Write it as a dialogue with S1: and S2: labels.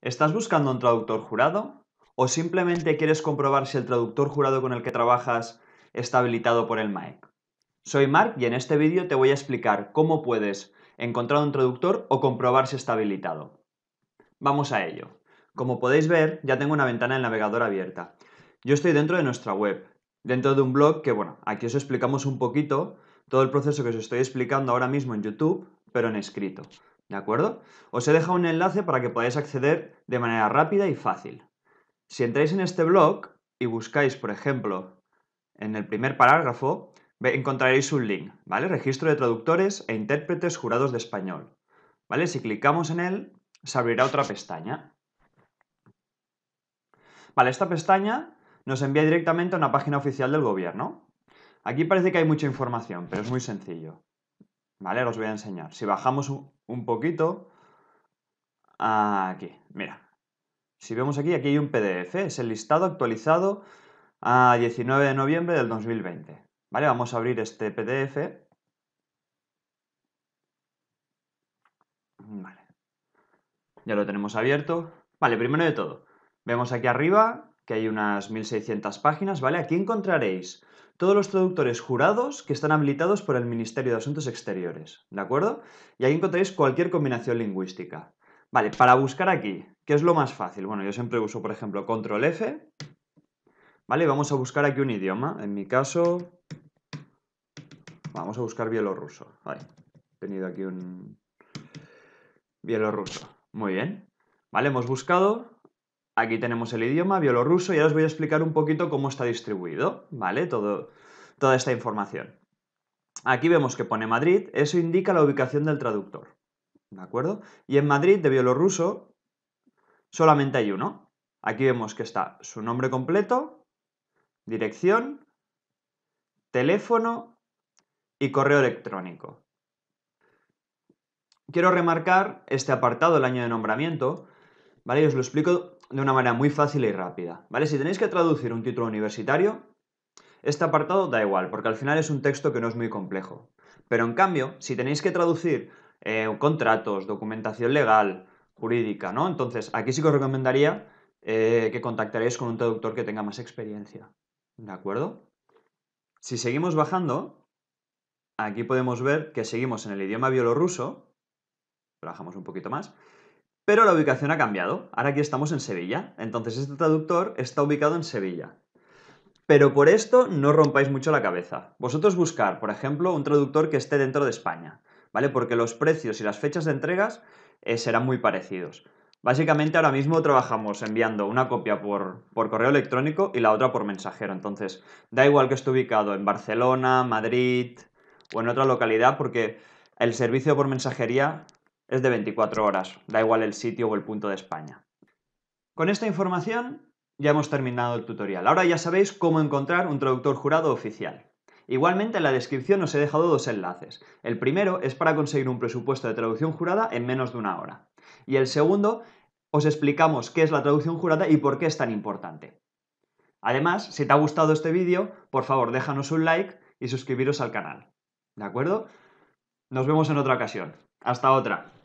S1: ¿Estás buscando un traductor jurado? ¿O simplemente quieres comprobar si el traductor jurado con el que trabajas está habilitado por el MAEC? Soy Mark y en este vídeo te voy a explicar cómo puedes encontrar un traductor o comprobar si está habilitado. Vamos a ello. Como podéis ver, ya tengo una ventana del navegador abierta. Yo estoy dentro de nuestra web, dentro de un blog que, bueno, aquí os explicamos un poquito todo el proceso que os estoy explicando ahora mismo en YouTube, pero en escrito. ¿De acuerdo? Os he dejado un enlace para que podáis acceder de manera rápida y fácil. Si entráis en este blog y buscáis, por ejemplo, en el primer parágrafo, encontraréis un link, ¿vale? Registro de traductores e intérpretes jurados de español. ¿Vale? Si clicamos en él, se abrirá otra pestaña. Vale, esta pestaña nos envía directamente a una página oficial del gobierno. Aquí parece que hay mucha información, pero es muy sencillo. ¿Vale? Os voy a enseñar. Si bajamos un poquito, aquí, mira. Si vemos aquí, aquí hay un PDF, es el listado actualizado a 19 de noviembre del 2020. ¿Vale? Vamos a abrir este PDF. Vale. Ya lo tenemos abierto. Vale, primero de todo, vemos aquí arriba que hay unas 1600 páginas, ¿vale? Aquí encontraréis todos los traductores jurados que están habilitados por el Ministerio de Asuntos Exteriores, ¿de acuerdo? Y ahí encontraréis cualquier combinación lingüística. Vale, para buscar aquí, ¿qué es lo más fácil? Bueno, yo siempre uso, por ejemplo, control F, ¿vale? Vamos a buscar aquí un idioma. En mi caso, vamos a buscar bielorruso. Vale, he tenido aquí un bielorruso. Muy bien. Vale, hemos buscado, Aquí tenemos el idioma bielorruso y ahora os voy a explicar un poquito cómo está distribuido, ¿vale? Toda esta información. Aquí vemos que pone Madrid, eso indica la ubicación del traductor, ¿de acuerdo? Y en Madrid de bielorruso solamente hay uno. Aquí vemos que está su nombre completo, dirección, teléfono y correo electrónico. Quiero remarcar este apartado, el año de nombramiento, ¿vale? Y os lo explico de una manera muy fácil y rápida, ¿vale? Si tenéis que traducir un título universitario, este apartado da igual, porque al final es un texto que no es muy complejo. Pero en cambio, si tenéis que traducir eh, contratos, documentación legal, jurídica, ¿no? Entonces, aquí sí que os recomendaría eh, que contactaréis con un traductor que tenga más experiencia. ¿De acuerdo? Si seguimos bajando, aquí podemos ver que seguimos en el idioma bielorruso, bajamos un poquito más, pero la ubicación ha cambiado. Ahora aquí estamos en Sevilla. Entonces este traductor está ubicado en Sevilla. Pero por esto no rompáis mucho la cabeza. Vosotros buscar, por ejemplo, un traductor que esté dentro de España, ¿vale? Porque los precios y las fechas de entregas eh, serán muy parecidos. Básicamente ahora mismo trabajamos enviando una copia por, por, correo electrónico y la otra por mensajero. Entonces, da igual que esté ubicado en Barcelona, Madrid o en otra localidad porque el servicio por mensajería es de 24 horas, da igual el sitio o el punto de España. Con esta información ya hemos terminado el tutorial. Ahora ya sabéis cómo encontrar un traductor jurado oficial. Igualmente en la descripción os he dejado dos enlaces. El primero es para conseguir un presupuesto de traducción jurada en menos de una hora. Y el segundo os explicamos qué es la traducción jurada y por qué es tan importante. Además, si te ha gustado este vídeo, por favor déjanos un like y suscribiros al canal. ¿De acuerdo? Nos vemos en otra ocasión. Hasta otra.